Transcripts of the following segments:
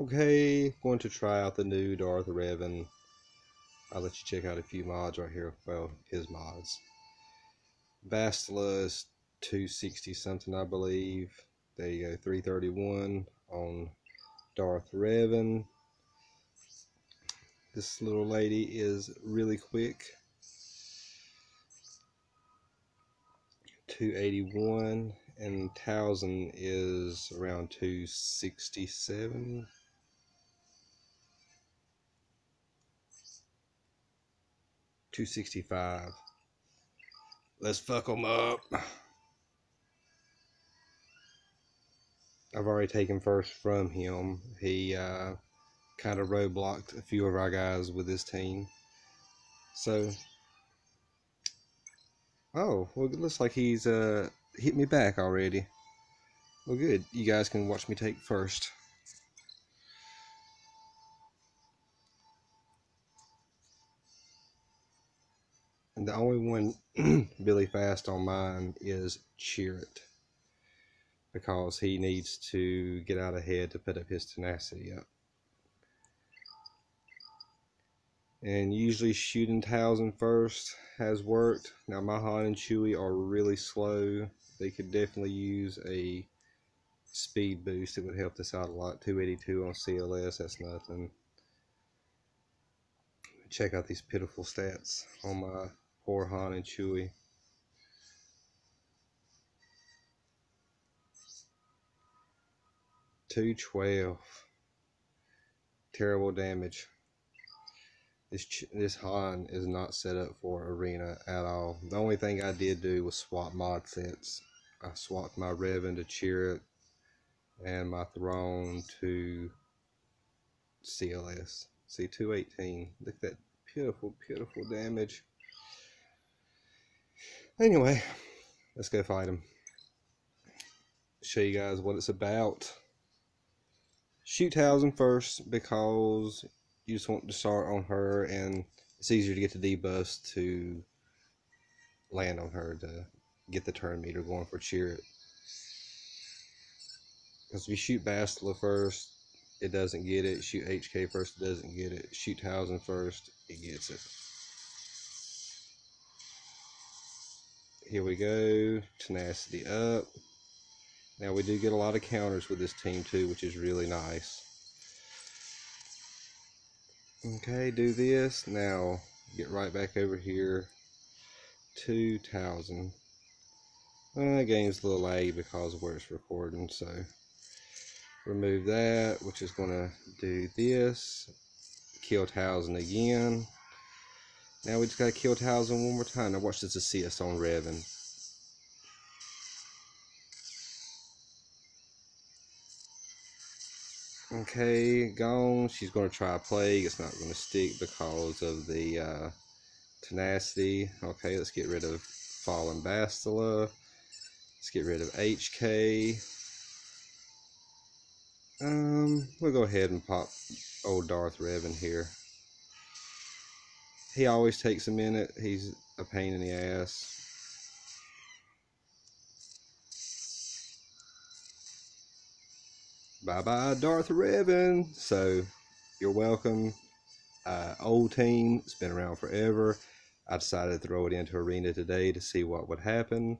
Okay, going to try out the new Darth Revan. I'll let you check out a few mods right here. Well, his mods. Bastila is 260 something, I believe. There you go, 331 on Darth Revan. This little lady is really quick. 281 and Talzin is around 267. Two sixty five. Let's fuck them up. I've already taken first from him. He uh, kind of roadblocked a few of our guys with his team. So, oh, well, it looks like he's uh, hit me back already. Well, good. You guys can watch me take first. And the only one really fast on mine is Chirrut because he needs to get out ahead to put up his tenacity up. And usually shooting Talzin first has worked. Now my Han and Chewie are really slow. They could definitely use a speed boost. It would help this out a lot. 282 on CLS, that's nothing. Check out these pitiful stats on my poor Han and Chewie. Two twelve. Terrible damage. This this Han is not set up for arena at all. The only thing I did do was swap mod sets. I swapped my Revan to Chirrut and my Thrawn to CLS. See 218. Look at that beautiful, beautiful damage. Anyway, let's go fight him. Show you guys what it's about shoot Housing first because you just want to start on her and it's easier to get the debuffs to land on her to get the turn meter going for Chirrut. Because if you shoot Bastila first, it doesn't get it. Shoot HK first, it doesn't get it. Shoot Housing first, it gets it. Here we go. Tenacity up. Now we do get a lot of counters with this team too, which is really nice. Okay, do this. Now get right back over here to Talzin. Uh, game's a little laggy because of where it's recording, so remove that, which is going to do this. Kill Talzin again. Now we just got to kill Talzin one more time. Now watch this to see us on Revan. Okay, gone. She's to try a plague. It's not to stick because of the uh, tenacity. Okay, let's get rid of Fallen Bastila. Let's get rid of HK. Um, we'll go ahead and pop old Darth Revan here. He always takes a minute. He's a pain in the ass. bye bye Darth Revan. So you're welcome. Uh, old team, it's been around forever. I decided to throw it into arena today to see what would happen.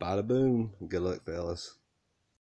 Bada boom. Good luck, fellas.